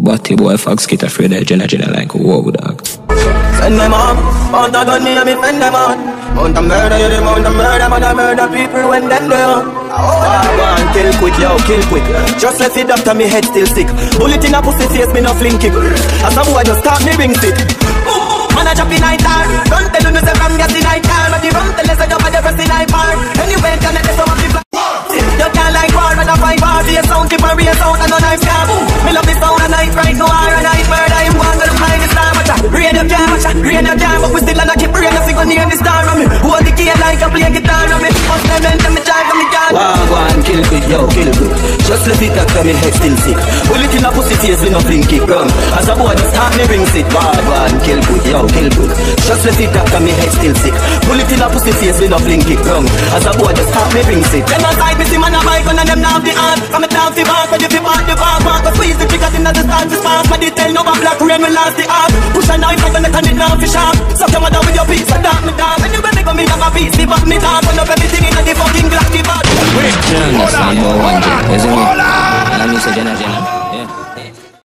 Butty boy fox get afraid of Jenna Jenna like whoa dog. Send them up, mount a gun me and me fend them out Mount a murder, you the mount a murder Man a murder people when them there Oh, one kill quick, yo, kill quick. Just left it after me head still sick. Bullet in a pussy face, me no fling it As a boy just start me ring sick. Man a jump in night car. Run tell you me say from gas in night car. But the rum tell you say you bad every night bar. Anyway, can I tell the You can't like war when I fight war. Be a sound, keep a real sound and no knife stab. Me love the sound night right, no war and night murder Him. One gonna find the star, but rain up jam, rain up jam But we still on a keep rain, nothing near the star on me. Hold the key like I play guitar on me. Must them and them me drive on me Wow, one, kill quick, yo, kill quick Just left it after me head still sick. Bullet in a pussy face, me no blink it gun As a boy just start me ring sit Wow, one, kill quick, yo, kill quick Just left it after me head still sick. Bullet in a pussy face, me no blink it gun As a boy just start me ring sit Then I side me see man a bike and them now the art From it down the bar, but if you part the bar no black rain will last the art Push a knife and make a it now for sharp Suck your mother with your piece of dark me dog When you ready go me have a piece, the back me dog Run up everything in the fucking black the bag You understand about one Jenna, isn't it? And I say Jenna Jenna.